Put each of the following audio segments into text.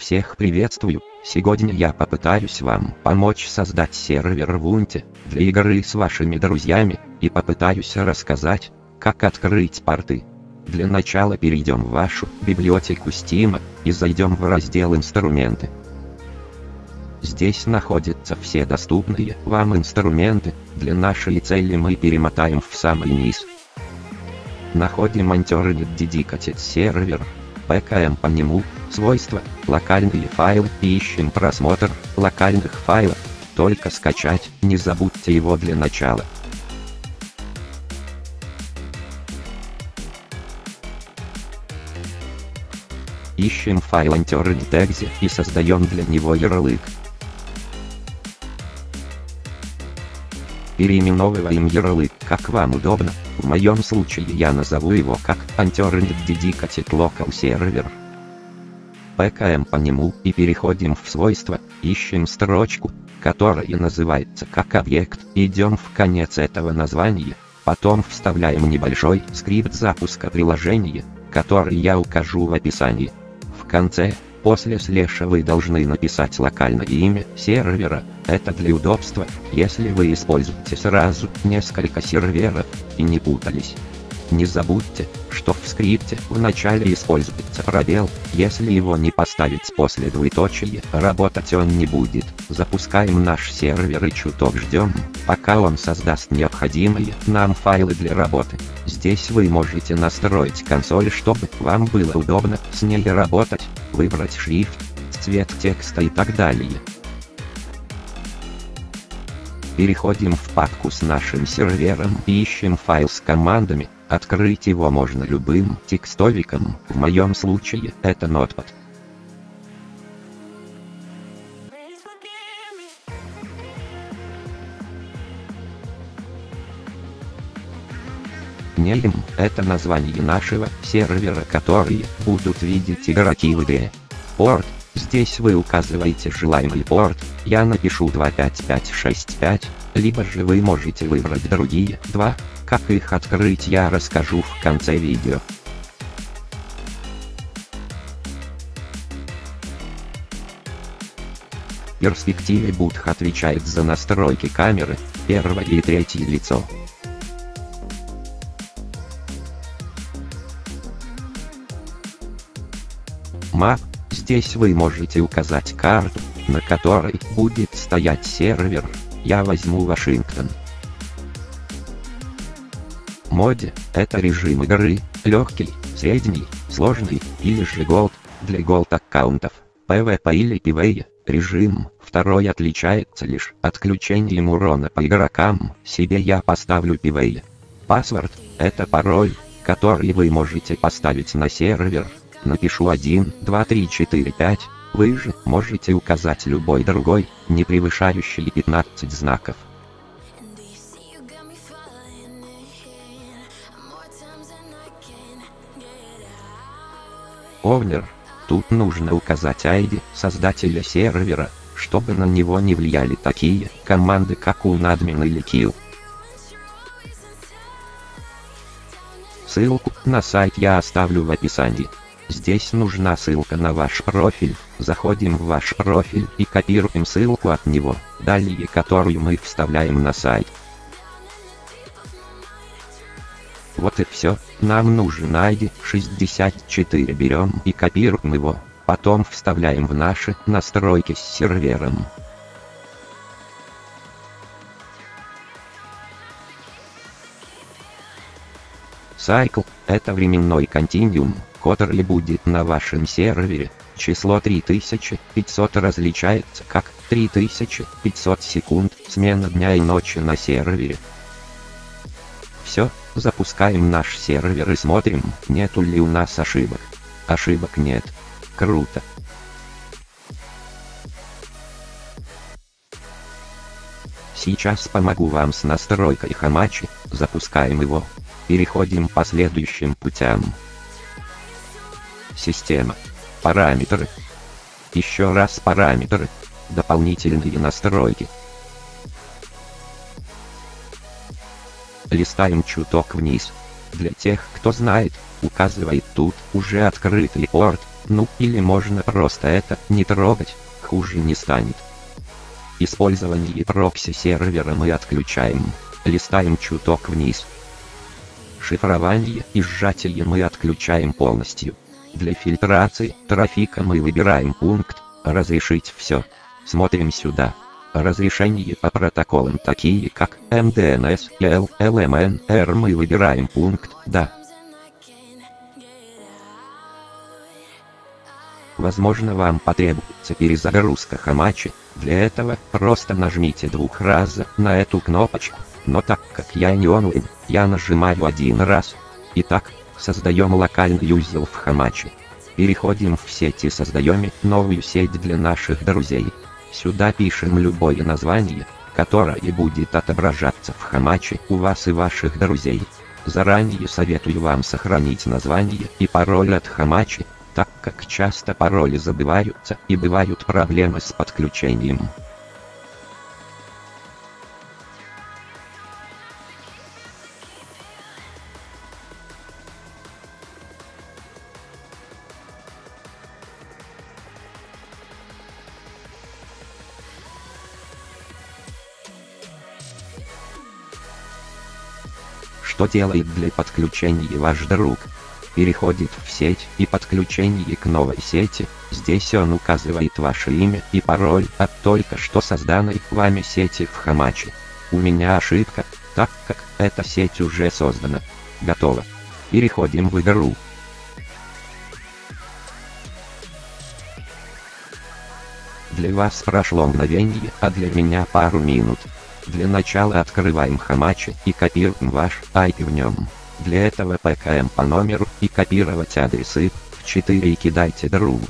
Всех приветствую, сегодня я попытаюсь вам помочь создать сервер в Унте, для игры с вашими друзьями, и попытаюсь рассказать, как открыть порты. Для начала перейдем в вашу библиотеку Steam, и зайдем в раздел «Инструменты». Здесь находятся все доступные вам инструменты, для нашей цели мы перемотаем в самый низ. Находим Anternet Dedicated Server, PKM по нему, свойства, локальные файлы и ищем просмотр локальных файлов. Только скачать, не забудьте его для начала. Ищем файл Anternet.exe и создаем для него ярлык. Переименовываем ярлык, как вам удобно. В моем случае я назову его как Anternet Dedicated Local Server. ПКМ по нему и переходим в свойства, ищем строчку, которая называется как объект, идем в конец этого названия, потом вставляем небольшой скрипт запуска приложения, который я укажу в описании. В конце, после слеша вы должны написать локальное имя сервера, это для удобства, если вы используете сразу несколько серверов и не путались. Не забудьте, что в скрипте в начале используется пробел, если его не поставить после двоеточия, работать он не будет. Запускаем наш сервер и чуток ждем, пока он создаст необходимые нам файлы для работы. Здесь вы можете настроить консоль, чтобы вам было удобно с ней работать, выбрать шрифт, цвет текста и так далее. Переходим в папку с нашим сервером и ищем файл с командами, Открыть его можно любым текстовиком, в моем случае это Notepad. Name – это название нашего сервера, которые будут видеть игроки в игре. Порт – здесь вы указываете желаемый порт, я напишу 25565, либо же вы можете выбрать другие два, как их открыть я расскажу в конце видео. В перспективе Будх отвечает за настройки камеры, первое и третье лицо. Map, здесь вы можете указать карту, на которой будет стоять сервер, я возьму Вашингтон моде, это режим игры, легкий, средний, сложный, или же Gold, для Gold аккаунтов, PvP или PvE, режим, второй отличается лишь отключением урона по игрокам, себе я поставлю PvE. Паспорт, это пароль, который вы можете поставить на сервер, напишу 1, 2, 3, 4, 5, вы же можете указать любой другой, не превышающий 15 знаков. Овнер. Тут нужно указать ID создателя сервера, чтобы на него не влияли такие команды как unadmin или kill. Ссылку на сайт я оставлю в описании. Здесь нужна ссылка на ваш профиль. Заходим в ваш профиль и копируем ссылку от него, далее которую мы вставляем на сайт. Вот и все. Нам нужен ID 64 берем и копируем его. Потом вставляем в наши настройки с сервером. Cycle – это временной континуум, который будет на вашем сервере. Число 3500 различается как 3500 секунд, смена дня и ночи на сервере. Все, Запускаем наш сервер и смотрим, нету ли у нас ошибок. Ошибок нет. Круто. Сейчас помогу вам с настройкой Хамачи, запускаем его. Переходим по следующим путям. Система. Параметры. Еще раз параметры. Дополнительные настройки. Листаем чуток вниз. Для тех, кто знает, указывает тут уже открытый порт, Ну, или можно просто это не трогать, хуже не станет. Использование прокси сервера мы отключаем. Листаем чуток вниз. Шифрование и сжатие мы отключаем полностью. Для фильтрации трафика мы выбираем пункт «Разрешить все». Смотрим сюда. Разрешения по протоколам такие как L, LMN, R мы выбираем пункт «Да». Возможно вам потребуется перезагрузка Хамачи, для этого просто нажмите двух раз на эту кнопочку, но так как я не онлайн, я нажимаю один раз. Итак, создаем локальный юзел в Хамачи. Переходим в сеть и создаем новую сеть для наших друзей. Сюда пишем любое название, которое будет отображаться в Хамаче у вас и ваших друзей. Заранее советую вам сохранить название и пароль от Хамачи, так как часто пароли забываются и бывают проблемы с подключением. Что делает для подключения ваш друг? Переходит в сеть и подключение к новой сети, здесь он указывает ваше имя и пароль от только что созданной вами сети в Хамачи. У меня ошибка, так как эта сеть уже создана. Готово. Переходим в игру. Для вас прошло мгновение, а для меня пару минут. Для начала открываем Хамачи и копируем ваш IP в нем. Для этого ПКМ по номеру и копировать адресы в 4 и кидайте другу.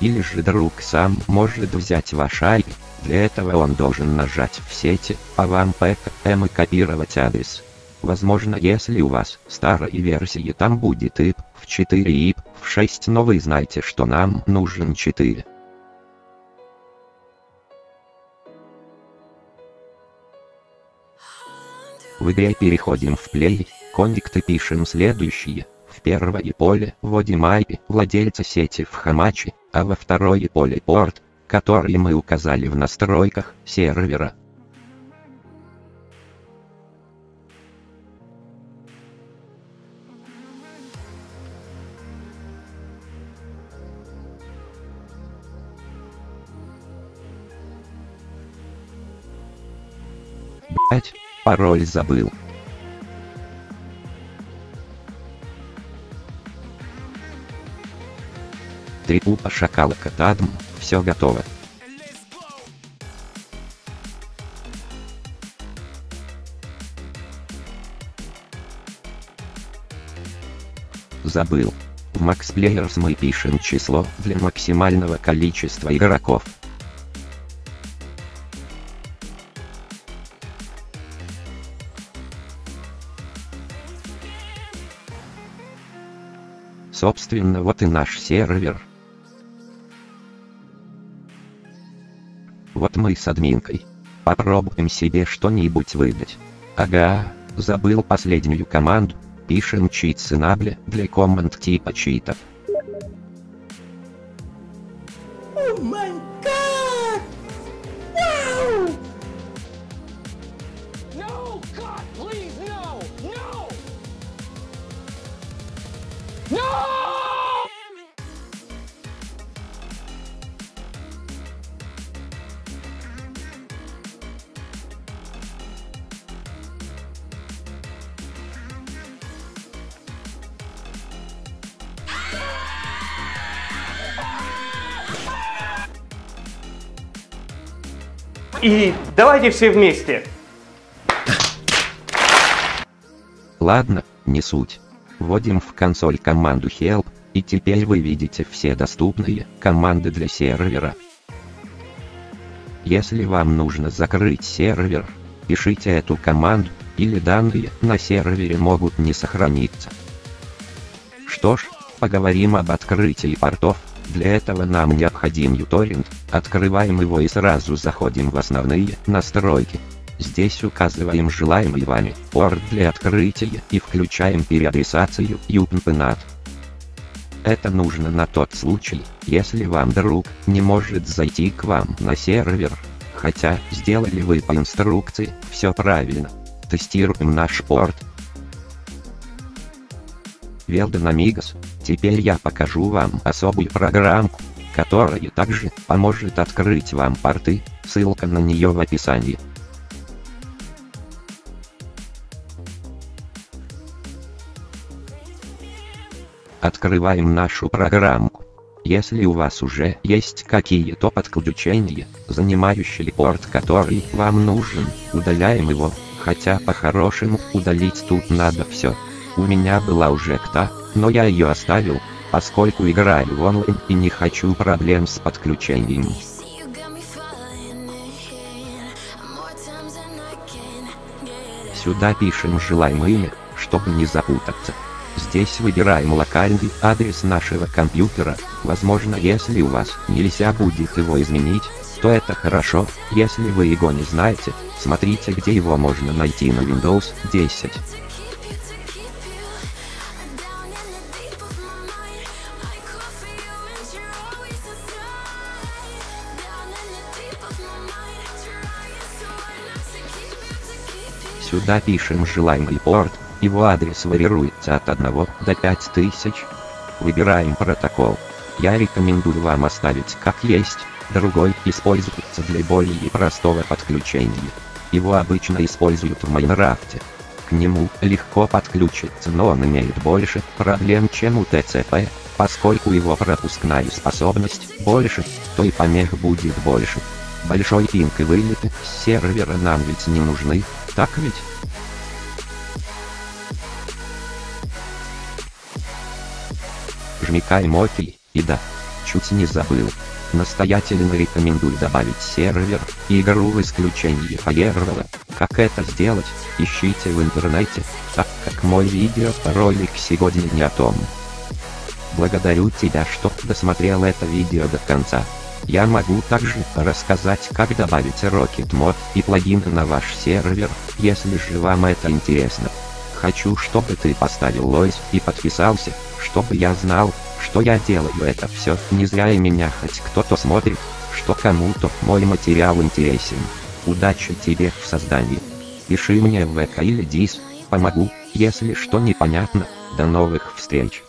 Или же друг сам может взять ваш IP, для этого он должен нажать в сети, по вам ПКМ и копировать адрес. Возможно если у вас старой версии там будет IP в 4 и IP в 6, но вы знаете что нам нужен 4. В игре переходим в Play, коннекты пишем следующие. В первое поле вводим IP владельца сети в Хамачи, а во второе поле порт, который мы указали в настройках сервера. Блять. Пароль забыл. Три пупа шакалака тадм, все готово. Забыл. В Max Players мы пишем число для максимального количества игроков. Собственно вот и наш сервер. Вот мы с админкой. Попробуем себе что-нибудь выдать. Ага, забыл последнюю команду. Пишем чит сынабле для команд типа читов. Oh И давайте все вместе. Ладно, не суть. Вводим в консоль команду help, и теперь вы видите все доступные команды для сервера. Если вам нужно закрыть сервер, пишите эту команду, или данные на сервере могут не сохраниться. Что ж, поговорим об открытии портов. Для этого нам необходим uTorrent, открываем его и сразу заходим в основные настройки. Здесь указываем желаемый вами порт для открытия и включаем переадресацию UPnP.NAT. Это нужно на тот случай, если вам друг не может зайти к вам на сервер. Хотя, сделали вы по инструкции, все правильно. Тестируем наш порт. Велден Amigos, теперь я покажу вам особую программку, которая также поможет открыть вам порты, ссылка на нее в описании. Открываем нашу программку. Если у вас уже есть какие-то подключения, занимающие порт, который вам нужен, удаляем его, хотя по-хорошему удалить тут надо все. У меня была уже КТА, но я ее оставил, поскольку играю в онлайн и не хочу проблем с подключением. Сюда пишем желаемое имя, чтобы не запутаться. Здесь выбираем локальный адрес нашего компьютера, возможно если у вас нельзя будет его изменить, то это хорошо, если вы его не знаете, смотрите где его можно найти на Windows 10. Сюда пишем желаемый порт, его адрес варьируется от 1 до 5000. Выбираем протокол. Я рекомендую вам оставить как есть, другой используется для более простого подключения. Его обычно используют в Майнкрафте. К нему легко подключиться, но он имеет больше проблем, чем у ТЦП, поскольку его пропускная способность больше, то и помех будет больше. Большой пинг и вылеты с сервера нам ведь не нужны, так ведь? Жмякаем ОК, и да, чуть не забыл. Настоятельно рекомендую добавить сервер, игру в исключение фаервола. Как это сделать, ищите в интернете, так как мой видео-ролик сегодня не о том. Благодарю тебя, что досмотрел это видео до конца. Я могу также рассказать, как добавить Rocket Mod и плагины на ваш сервер, если же вам это интересно. Хочу, чтобы ты поставил лойс и подписался, чтобы я знал, что я делаю это все не зря и меня хоть кто-то смотрит, что кому-то мой материал интересен. Удачи тебе в создании. Пиши мне в ВК или ДИС, помогу, если что непонятно. До новых встреч.